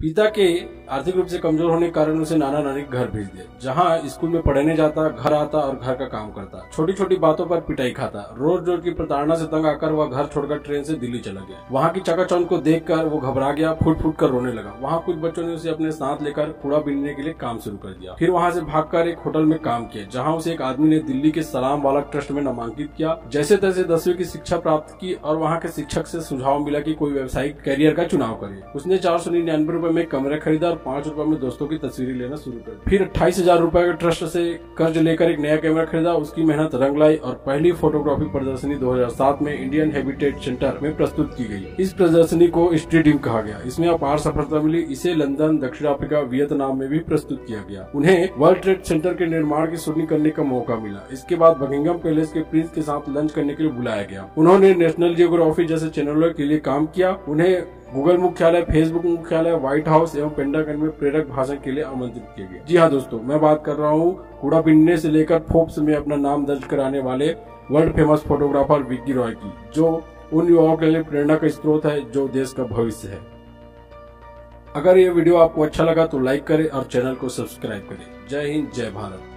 पिता के आर्थिक रूप से कमज़ोर होने के कारण उसे नाना नानी के घर भेज दिया। जहाँ स्कूल में पढ़ने जाता, घर आता और घर का काम करता। छोटी छोटी बातों पर पिटाई खाता। रोज रोज की प्रताड़ना से तंग आकर वह घर छोड़कर ट्रेन से दिल्ली चला गया। वहाँ की चकाचौंध को देखकर वो घबरा गया फुट फुट कर रोने लगा। वहाँ कुछ बच्चों ने उसे अपने साथ लेकर कूड़ा बीनने के लिए काम शुरू कर दिया। फिर वहाँ से भागकर एक होटल में काम किया, जहाँ उसे एक आदमी ने दिल्ली के सलाम वाला ट्रस्ट में नामांकित किया। जैसे तैसे दसवीं की शिक्षा प्राप्त की और वहाँ के शिक्षक से सुझाव मिला की कोई व्यवसायिक करियर का चुनाव करे। उसने चार सौ निन्यानवे रूपए में कमरा खरीदा और पाँच रूपए में दोस्तों की तस्वीरें लेना शुरू कर फिर अट्ठाईस हज़ार रूपए के ट्रस्ट से कर्ज लेकर एक नया कैमरा खरीदा, उसकी मेहनत रंग लाई और पहली फोटोग्राफी प्रदर्शनी 2007 में इंडियन हैबिटेट सेंटर में प्रस्तुत की गई। इस प्रदर्शनी को स्ट्रीटिंग कहा गया। इसमें अपार सफलता मिली। इसे लंदन, दक्षिण अफ्रीका, वियतनाम में भी प्रस्तुत किया गया। उन्हें वर्ल्ड ट्रेड सेंटर के निर्माण की शूटिंग करने का मौका मिला। इसके बाद बकिंगम पैलेस के प्रिंस के साथ लंच करने के लिए बुलाया गया। उन्होंने नेशनल जियोग्राफी जैसे चैनलों के लिए काम किया। उन्हें गूगल मुख्यालय, फेसबुक मुख्यालय, व्हाइट हाउस एवं पेंडागन में प्रेरक भाषण के लिए आमंत्रित किया गया जी हाँ दोस्तों, मैं बात कर रहा हूँ कूड़ा पिंडने से लेकर फोर्ब्स में अपना नाम दर्ज कराने वाले world famous photographer Vicky Roy की, जो उन युवाओं के लिए प्रेरणा का स्रोत है, जो देश का भविष्य है। अगर ये वीडियो आपको अच्छा लगा तो लाइक करें और चैनल को सब्सक्राइब करें। जय हिंद, जय भारत।